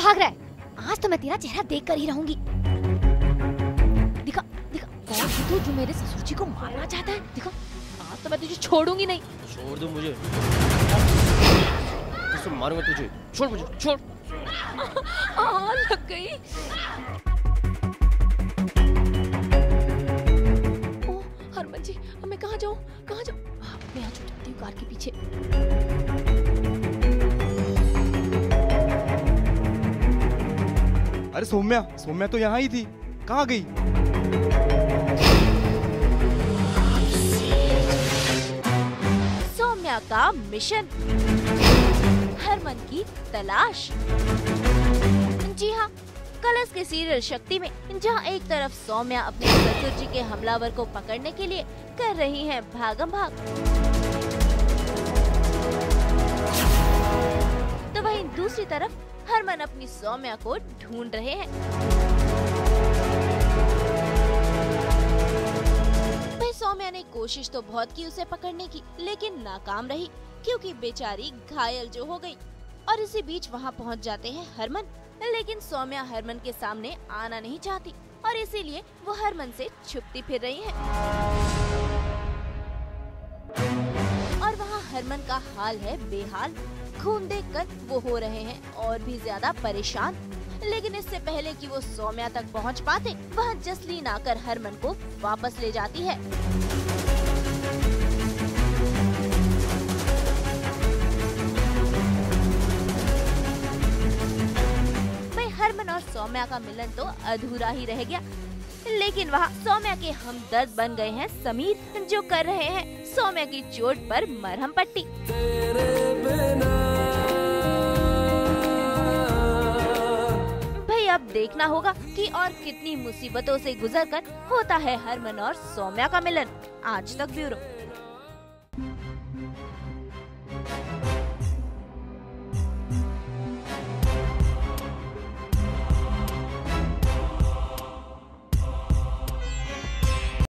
आज तो मैं तेरा चेहरा देख कर ही रहूँगी। दिखा दिखा कौन है तू जो मेरे ससुर जी को मारना चाहता है? दिखा आज तो मैं तुझे छोड़ूँगी नहीं। छोड़ दो मुझे। कसम मारूँगा तुझे। छोड़ मुझे छोड़। आ, लग गई। ओ हरमन जी अब मैं कहाँ जाऊँ? कहाँ जाऊँ? हाँ, मैं यहाँ छुप जाती हूँ कार के पीछे। अरे सौम्या सौम्या तो यहाँ ही थी। कहाँ गई? सौम्या का मिशन। हरमन की तलाश। जी हाँ कलश के सीरियल शक्ति में, जहाँ एक तरफ़ सौम्या अपने ससुर जी के हमलावर को पकड़ने के लिए कर रही है भागम भाग। तरफ़ हरमन अपनी सौम्या को ढूंढ रहे हैं। सौम्या ने कोशिश तो बहुत की उसे पकड़ने की, लेकिन नाकाम रही, क्योंकि बेचारी घायल जो हो गई, और इसी बीच वहाँ पहुँच जाते हैं हरमन। लेकिन सौम्या हरमन के सामने आना नहीं चाहती, और इसीलिए वो हरमन से छुपती फिर रही है। और वहाँ हरमन का हाल है बेहाल। खून देखकर वो हो रहे हैं और भी ज़्यादा परेशान। लेकिन इससे पहले कि वो सौम्या तक पहुँच पाते, वह जसलीन आकर हरमन को वापस ले जाती है। भाई हरमन और सौम्या का मिलन तो अधूरा ही रह गया। लेकिन वहाँ सौम्या के हमदर्द बन गए हैं समीर, जो कर रहे हैं सौम्या की चोट पर मरहम पट्टी। देखना होगा कि और कितनी मुसीबतों से गुजरकर होता है हरमन और सौम्या का मिलन। आज तक ब्यूरो।